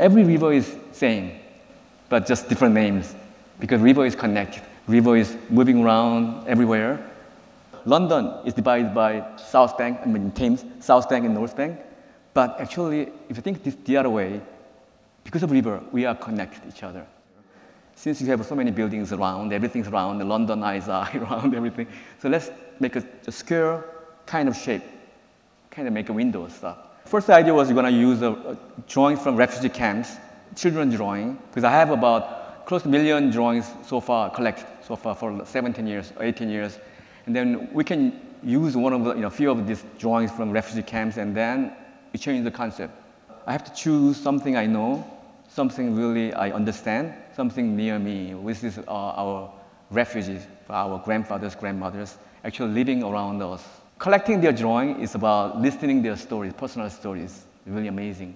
Every river is same, but just different names because river is connected. River is moving around everywhere. London is divided by South Bank, I mean Thames, South Bank and North Bank. But actually, if you think this the other way, because of river, we are connected to each other. Since you have so many buildings around, everything's around, the London Eyes are around everything. So let's make a, a square kind of shape, kind of make a window stuff. First idea was we're gonna use a, a drawing from refugee camps, children drawing, because I have about close to a million drawings so far collected so far for 17 years, 18 years. And then we can use one of the, you know, few of these drawings from refugee camps and then we change the concept. I have to choose something I know, something really I understand, something near me, which is uh, our refugees, our grandfathers, grandmothers, actually living around us. Collecting their drawing is about listening their stories, personal stories, really amazing.